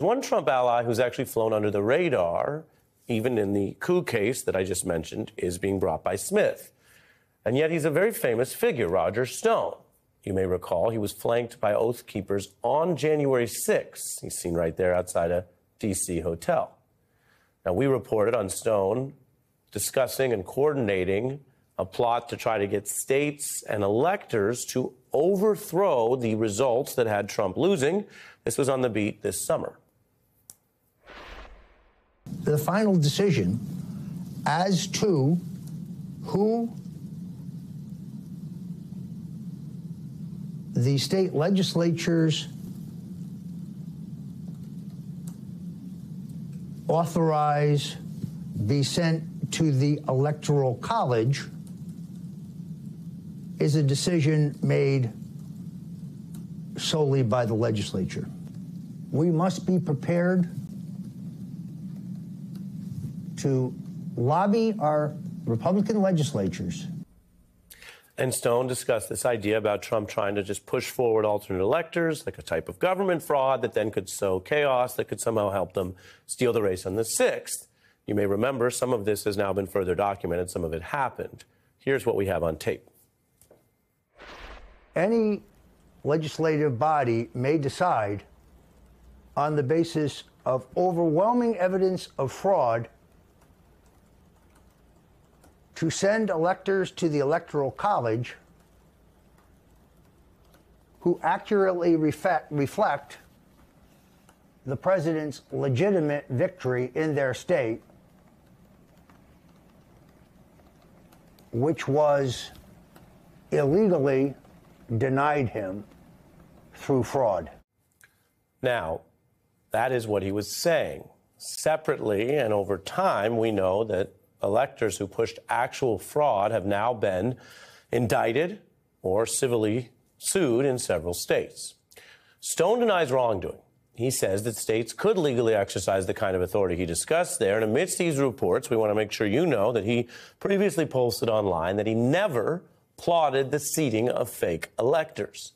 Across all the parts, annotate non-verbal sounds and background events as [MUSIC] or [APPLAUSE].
One Trump ally who's actually flown under the radar, even in the coup case that I just mentioned, is being brought by Smith. And yet he's a very famous figure, Roger Stone. You may recall he was flanked by Oath Keepers on January 6th. He's seen right there outside a D.C. hotel. Now, we reported on Stone discussing and coordinating a plot to try to get states and electors to overthrow the results that had Trump losing. This was on the beat this summer. The final decision as to who the state legislatures authorize be sent to the Electoral College is a decision made solely by the legislature. We must be prepared to lobby our Republican legislatures and Stone discussed this idea about Trump trying to just push forward alternate electors, like a type of government fraud that then could sow chaos that could somehow help them steal the race on the 6th. You may remember some of this has now been further documented, some of it happened. Here's what we have on tape. Any legislative body may decide on the basis of overwhelming evidence of fraud to send electors to the Electoral College who accurately reflect, the president's legitimate victory in their state, which was illegally denied him through fraud. Now, that is what he was saying. Separately and over time, we know that electors who pushed actual fraud have now been indicted or civilly sued in several states. Stone denies wrongdoing. He says that states could legally exercise the kind of authority he discussed there. And amidst these reports, we want to make sure you know that he previously posted online that he never plotted the seating of fake electors.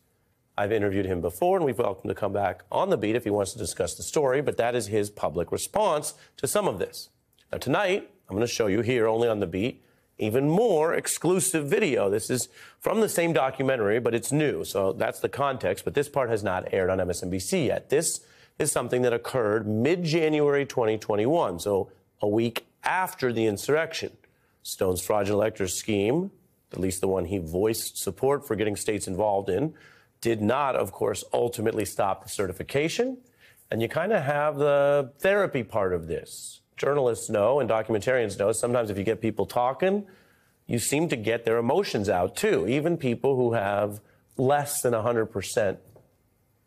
I've interviewed him before, and we've welcomed to come back on the beat if he wants to discuss the story, but that is his public response to some of this. Now, tonight, I'm going to show you here only on the beat even more exclusive video. This is from the same documentary, but it's new. So that's the context. But this part has not aired on MSNBC yet. This is something that occurred mid January 2021, so a week after the insurrection. Stone's fraudulent elector scheme, at least the one he voiced support for getting states involved in, did not, of course, ultimately stop the certification. And you kind of have the therapy part of this journalists know and documentarians know sometimes if you get people talking, you seem to get their emotions out too, even people who have less than 100%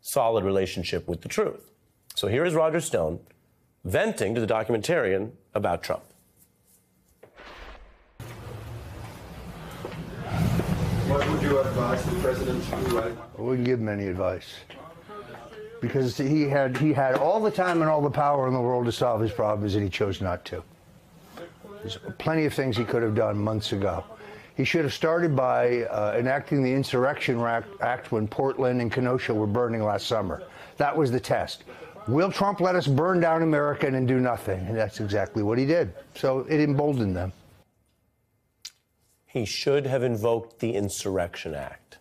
solid relationship with the truth. So here is Roger Stone venting to the documentarian about Trump. What would you advise the president to do I wouldn't give him any advice because he had he had all the time and all the power in the world to solve his problems, and he chose not to. There's plenty of things he could have done months ago. He should have started by uh, enacting the Insurrection Act when Portland and Kenosha were burning last summer. That was the test. Will Trump let us burn down America and do nothing? And that's exactly what he did. So it emboldened them. He should have invoked the Insurrection Act.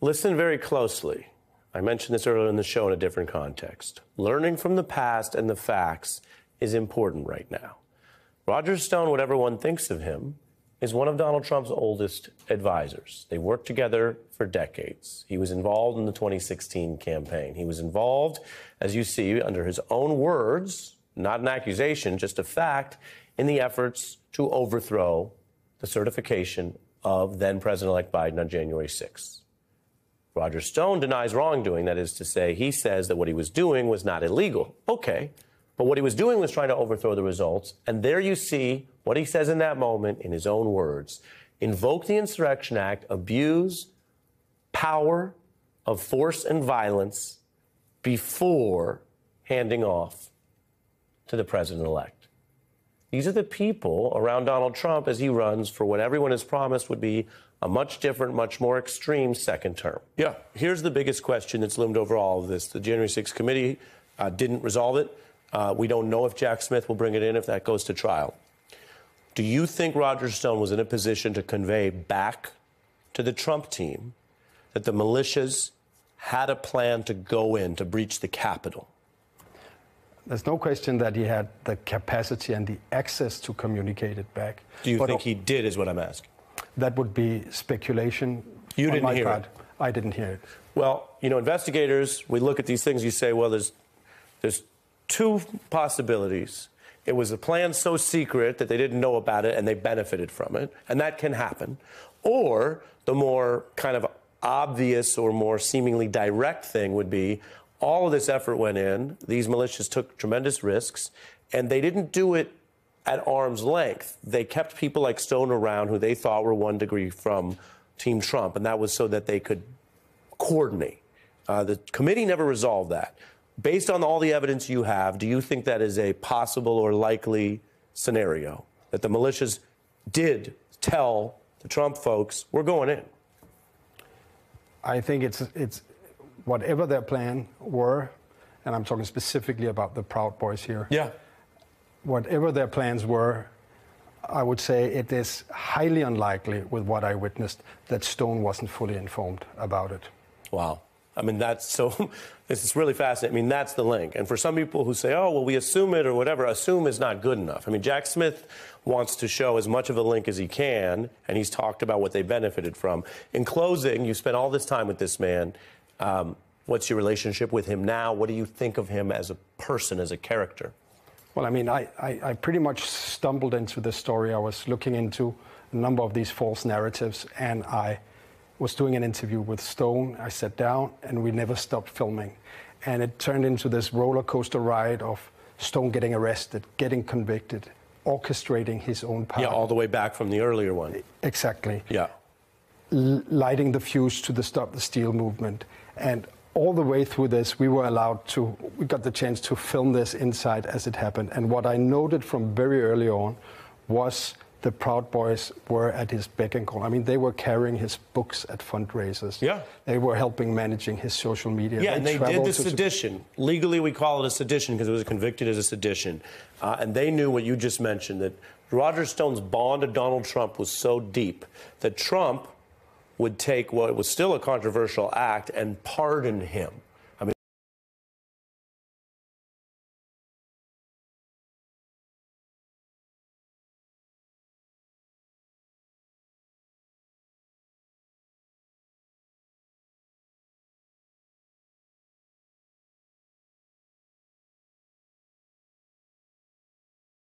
Listen very closely. I mentioned this earlier in the show in a different context. Learning from the past and the facts is important right now. Roger Stone, whatever one thinks of him, is one of Donald Trump's oldest advisors. They worked together for decades. He was involved in the 2016 campaign. He was involved, as you see, under his own words, not an accusation, just a fact, in the efforts to overthrow the certification of then President elect Biden on January 6th. Roger Stone denies wrongdoing. That is to say, he says that what he was doing was not illegal. Okay. But what he was doing was trying to overthrow the results. And there you see what he says in that moment in his own words invoke the Insurrection Act, abuse power of force and violence before handing off to the president elect. These are the people around Donald Trump as he runs for what everyone has promised would be a much different, much more extreme second term. Yeah, here's the biggest question that's loomed over all of this. The January 6th committee uh, didn't resolve it. Uh, we don't know if Jack Smith will bring it in if that goes to trial. Do you think Roger Stone was in a position to convey back to the Trump team that the militias had a plan to go in to breach the Capitol? There's no question that he had the capacity and the access to communicate it back. Do you But think he did, is what I'm asking? that would be speculation? You didn't hear part. it? I didn't hear it. Well, you know, investigators, we look at these things, you say, well, there's, there's two possibilities. It was a plan so secret that they didn't know about it and they benefited from it, and that can happen. Or the more kind of obvious or more seemingly direct thing would be all of this effort went in, these militias took tremendous risks, and they didn't do it at arm's length. They kept people like Stone around who they thought were one degree from Team Trump, and that was so that they could coordinate. Uh, the committee never resolved that. Based on all the evidence you have, do you think that is a possible or likely scenario that the militias did tell the Trump folks, we're going in? I think it's it's whatever their plan were, and I'm talking specifically about the Proud Boys here. Yeah. Whatever their plans were, I would say it is highly unlikely, with what I witnessed, that Stone wasn't fully informed about it. Wow. I mean, that's so, [LAUGHS] this is really fascinating. I mean, that's the link. And for some people who say, oh, well, we assume it or whatever, assume is not good enough. I mean, Jack Smith wants to show as much of a link as he can, and he's talked about what they benefited from. In closing, you spent all this time with this man. Um, what's your relationship with him now? What do you think of him as a person, as a character? Well, I mean, I, I, I pretty much stumbled into this story. I was looking into a number of these false narratives, and I was doing an interview with Stone. I sat down, and we never stopped filming. And it turned into this roller coaster ride of Stone getting arrested, getting convicted, orchestrating his own power. Yeah, all the way back from the earlier one. exactly. Yeah. L- lighting the fuse to the Stop the Steal movement. And all the way through this, we were allowed to, we got the chance to film this inside as it happened. And what I noted from very early on was the Proud Boys were at his beck and call. I mean, they were carrying his books at fundraisers. Yeah. They were helping managing his social media. Yeah, and they did the sedition. Legally, we call it a sedition because it was convicted as a sedition. Uh, and they knew what you just mentioned that Roger Stone's bond to Donald Trump was so deep that Trump would take what was still a controversial act and pardon him.